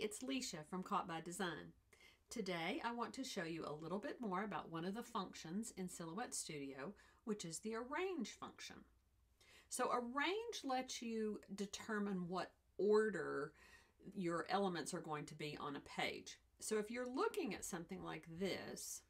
it's Leisha from Caught by Design. Today I want to show you a little bit more about one of the functions in Silhouette Studio, which is the Arrange function. So Arrange lets you determine what order your elements are going to be on a page. So if you're looking at something like this,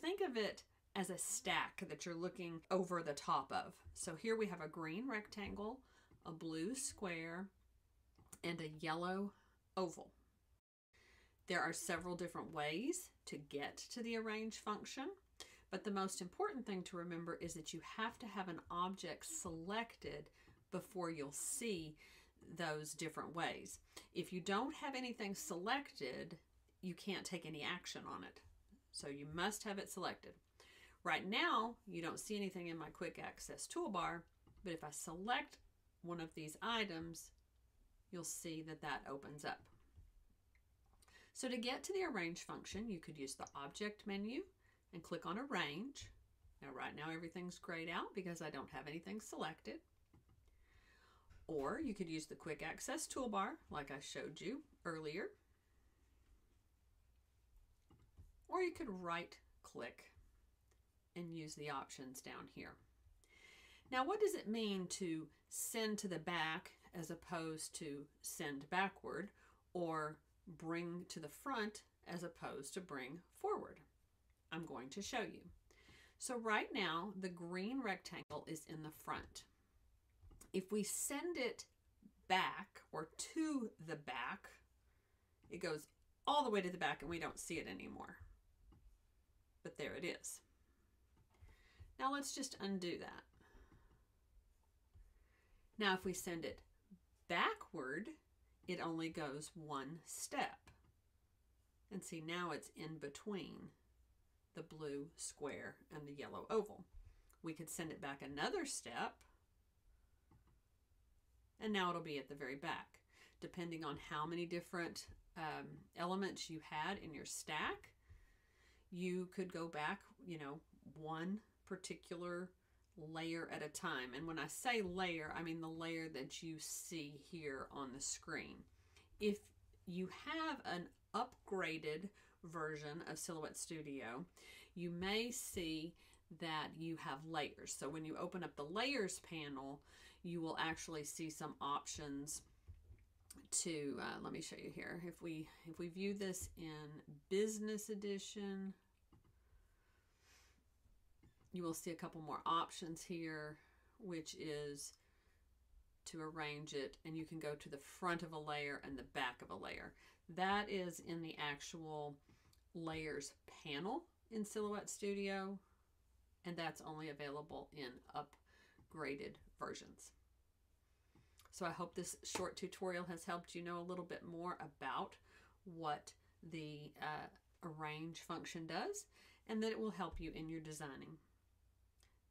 think of it as a stack that you're looking over the top of. So here we have a green rectangle, a blue square, and a yellow oval. There are several different ways to get to the arrange function, but the most important thing to remember is that you have to have an object selected before you'll see those different ways. If you don't have anything selected, you can't take any action on it. So you must have it selected. Right now, you don't see anything in my quick access toolbar, but if I select one of these items, you'll see that that opens up. So to get to the arrange function, you could use the object menu and click on arrange. Now right now everything's grayed out because I don't have anything selected. Or you could use the quick access toolbar like I showed you earlier. Or you could right click and use the options down here. Now what does it mean to send to the back as opposed to send backward or bring to the front as opposed to bring forward. I'm going to show you. So right now, the green rectangle is in the front. If we send it back or to the back, it goes all the way to the back and we don't see it anymore. But there it is. Now let's just undo that. Now if we send it backward, it only goes one step. And see, now it's in between the blue square and the yellow oval. We could send it back another step, and now it'll be at the very back. Depending on how many different um, elements you had in your stack, you could go back, you know, one particular layer at a time. And when I say layer, I mean the layer that you see here on the screen. If you have an upgraded version of Silhouette Studio, you may see that you have layers. So when you open up the layers panel, you will actually see some options to uh, let me show you here if we if we view this in business edition you will see a couple more options here, which is to arrange it and you can go to the front of a layer and the back of a layer. That is in the actual layers panel in Silhouette Studio and that's only available in upgraded versions. So I hope this short tutorial has helped you know a little bit more about what the uh, arrange function does and that it will help you in your designing.